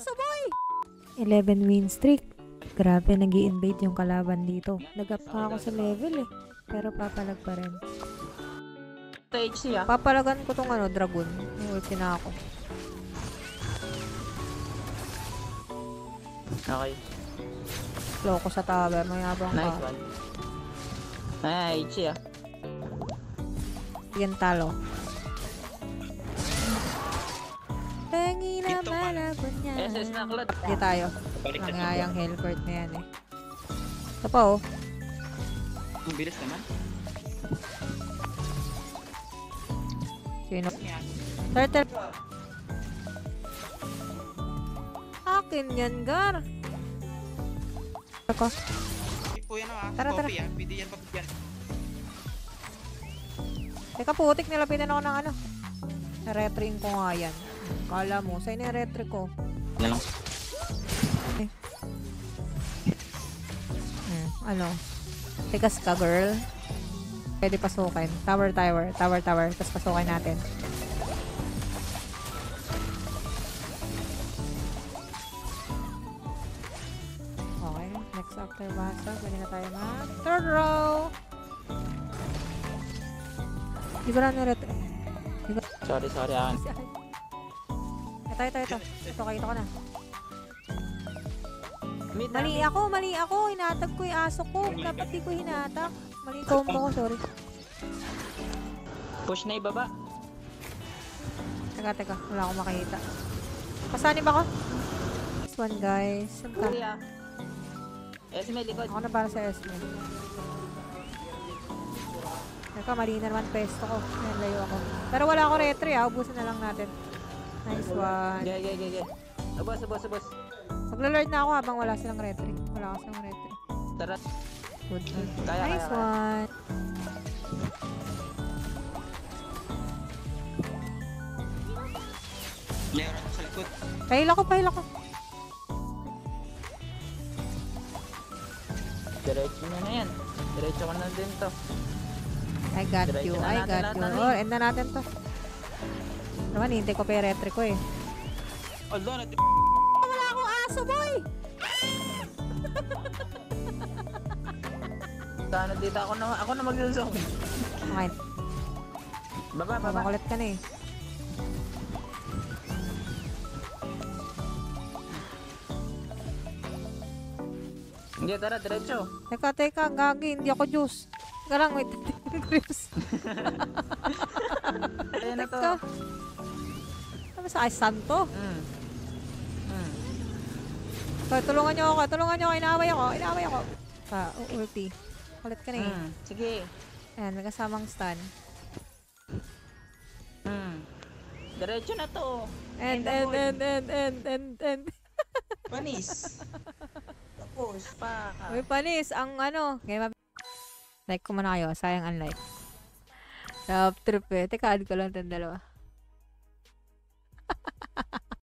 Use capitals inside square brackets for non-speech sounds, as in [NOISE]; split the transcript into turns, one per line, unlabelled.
aso, boy! 11 win streak. Grabe, nag invade yung kalaban dito. Nag-up pa ako sa level eh. Pero papalag pa rin.
Stage siya.
Papalagan ko tong ano, dragon. May ulti na ako.
Okay.
Loko sa tower. Mayabang
Nice
ka.
one. Ay, siya.
Yan talo.
SS na klot.
Hindi tayo.
Balik na
Nangayang Hellcourt na yan eh. Ito pa oh.
Ang bilis naman.
Sino? Turtle. Akin yan, Gar. Ako.
Po yan ah.
Tara, tara.
Coffee yan. Pwede yan papagyan.
Teka, putik nilapitan ako ng ano. Retring ko nga yan. Kala mo, sa'yo na yung retry ko.
Lang.
Hmm, ano? Tikas ka, girl. Pwede pasukin. Tower, tower. Tower, tower. Tapos pasukin natin. Okay. Next after basa. Pwede na tayo mag third row. Di ko na niret...
Sorry, sorry. Akin.
Ito, ito, ito. Ito, kita ko na. Mali ako, mali ako. Hinatag ko yung aso ko. Dapat di ko hinatak. Mali combo ko, sorry.
Push na ibaba.
Teka, teka. Wala akong makita. Pasanib ako. This one, guys. Saan ka?
Kuya. Eh, si may likod.
Ako na para sa SB. Teka, mali na naman pesto ko. Ayan, layo ako. Pero wala ako retry, ah. Ubusin na lang natin. Nice one.
Gaya, gaya, gaya. Abos, abos, abos.
Magla-lord na ako habang wala silang retry. Wala kasi silang retry.
Tara.
Good.
Kaya,
Nice
kaya, kaya.
one.
Layer ako sa likod.
Pahila ko, pahila ko.
Diretso niya na yan. Diretso ko na din to.
I got
Diretso
you.
na
I got you. Oh, end na natin to. Naman, hintay ko pa yung retry ko eh.
Although, na
Wala akong aso, boy!
Sana dito ako na, ako na maglusong.
Okay,
Baba, baba.
makulit ka na eh.
Hindi, tara, diretso.
Teka, teka, gagi, hindi ako juice. Teka lang, wait. Juice.
Ayan na to.
Teka. Ano sa ay santo?
Mm. Mm.
Okay, tulungan niyo ako, tulungan niyo ako, inaaway ako, inaaway ako. Pa, uh, ulti. Kulit ka na eh.
Mm. Sige.
Ayan, may kasamang stun.
Mm. Diretso na to.
And, and, and, and, and, and, and.
Panis. [LAUGHS] Tapos pa.
Uy, panis, ang ano. Mab- like ko muna kayo, sayang unlike. Top trip eh. Teka, add ko lang itong dalawa. [LAUGHS]